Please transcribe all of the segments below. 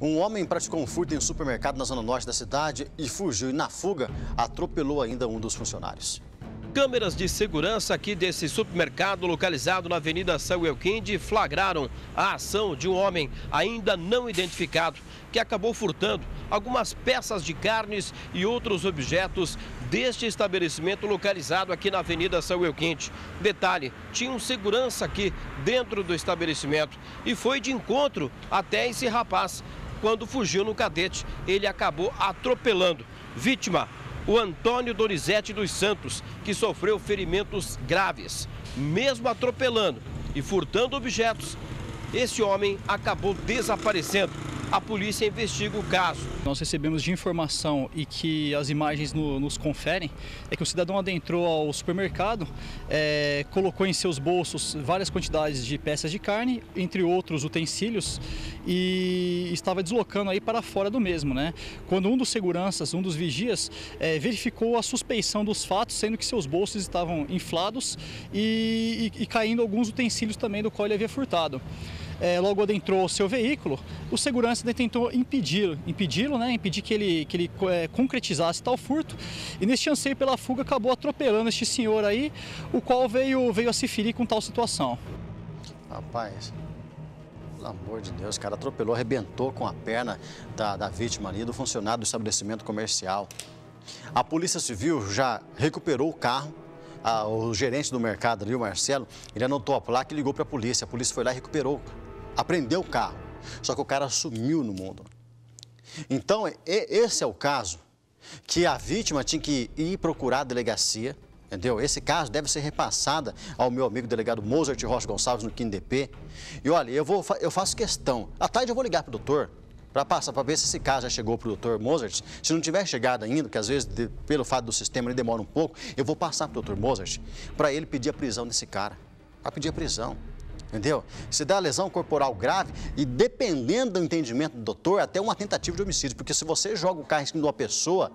Um homem praticou um furto em um supermercado na zona norte da cidade e fugiu. E na fuga, atropelou ainda um dos funcionários. Câmeras de segurança aqui desse supermercado localizado na Avenida Samuel Kinde flagraram a ação de um homem ainda não identificado que acabou furtando algumas peças de carnes e outros objetos deste estabelecimento localizado aqui na Avenida Samuel Quinte. Detalhe, tinha um segurança aqui dentro do estabelecimento e foi de encontro até esse rapaz. Quando fugiu no cadete, ele acabou atropelando. Vítima, o Antônio Donizete dos Santos, que sofreu ferimentos graves. Mesmo atropelando e furtando objetos, esse homem acabou desaparecendo a polícia investiga o caso. Nós recebemos de informação e que as imagens no, nos conferem é que o cidadão adentrou ao supermercado, é, colocou em seus bolsos várias quantidades de peças de carne, entre outros utensílios, e estava deslocando aí para fora do mesmo, né? Quando um dos seguranças, um dos vigias, é, verificou a suspeição dos fatos, sendo que seus bolsos estavam inflados e, e, e caindo alguns utensílios também do qual ele havia furtado é, logo adentrou o seu veículo, o segurança tentou impedir, impedi-lo, né, impedir que ele, que ele é, concretizasse tal furto. E neste anseio pela fuga acabou atropelando este senhor aí, o qual veio, veio a se ferir com tal situação. Rapaz, pelo amor de Deus, o cara atropelou, arrebentou com a perna da, da vítima ali, do funcionário do estabelecimento comercial. A Polícia Civil já recuperou o carro, o gerente do mercado ali, o Marcelo, ele anotou a placa e ligou para a polícia. A polícia foi lá e recuperou apreendeu o carro. Só que o cara sumiu no mundo. Então, esse é o caso que a vítima tinha que ir procurar a delegacia, entendeu? Esse caso deve ser repassado ao meu amigo delegado Mozart Rocha Gonçalves no QNDP. E olha, eu, vou, eu faço questão. À tarde eu vou ligar para o doutor para passar, para ver se esse caso já chegou para o doutor Mozart. Se não tiver chegado ainda, que às vezes, de, pelo fato do sistema, ele demora um pouco, eu vou passar para o doutor Mozart para ele pedir a prisão desse cara. Para pedir a prisão entendeu? Se dá lesão corporal grave e dependendo do entendimento do doutor, até uma tentativa de homicídio, porque se você joga o carro em cima de uma pessoa,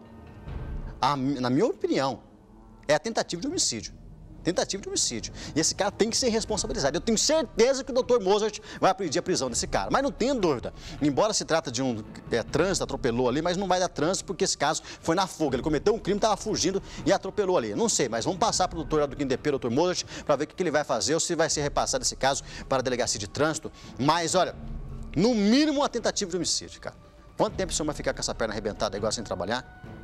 a, na minha opinião, é a tentativa de homicídio tentativa de homicídio. E esse cara tem que ser responsabilizado. Eu tenho certeza que o doutor Mozart vai pedir a prisão desse cara. Mas não tenho dúvida. Embora se trata de um é, trânsito, atropelou ali, mas não vai dar trânsito porque esse caso foi na fuga. Ele cometeu um crime, estava fugindo e atropelou ali. Não sei, mas vamos passar para o doutor do QNDP, doutor Mozart, para ver o que, que ele vai fazer ou se vai ser repassado esse caso para a delegacia de trânsito. Mas, olha, no mínimo uma tentativa de homicídio, cara. Quanto tempo o senhor vai ficar com essa perna arrebentada igual sem trabalhar?